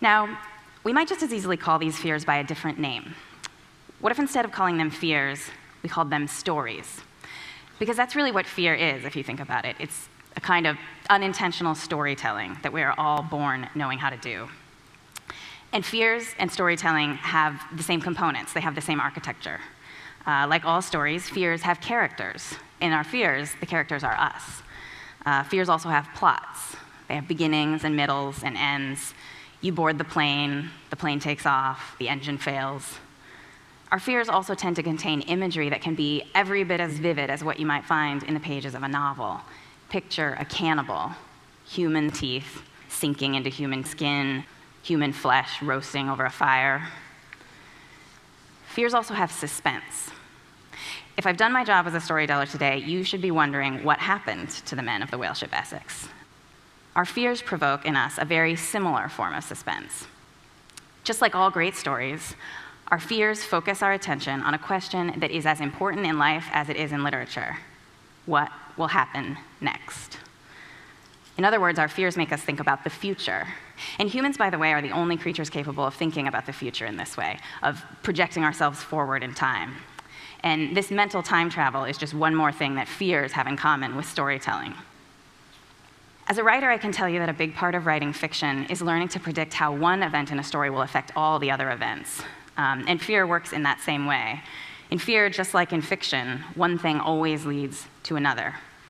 Now, we might just as easily call these fears by a different name. What if instead of calling them fears, we called them stories? Because that's really what fear is, if you think about it. It's a kind of unintentional storytelling that we are all born knowing how to do. And fears and storytelling have the same components, they have the same architecture. Uh, like all stories, fears have characters. In our fears, the characters are us. Uh, fears also have plots. They have beginnings and middles and ends. You board the plane, the plane takes off, the engine fails. Our fears also tend to contain imagery that can be every bit as vivid as what you might find in the pages of a novel. Picture a cannibal, human teeth sinking into human skin, human flesh roasting over a fire. Fears also have suspense. If I've done my job as a storyteller today, you should be wondering what happened to the men of the whale ship Essex. Our fears provoke in us a very similar form of suspense. Just like all great stories, our fears focus our attention on a question that is as important in life as it is in literature what will happen next? In other words, our fears make us think about the future. And humans, by the way, are the only creatures capable of thinking about the future in this way, of projecting ourselves forward in time. And this mental time travel is just one more thing that fears have in common with storytelling. As a writer, I can tell you that a big part of writing fiction is learning to predict how one event in a story will affect all the other events. Um, and fear works in that same way. In fear, just like in fiction, one thing always leads to another.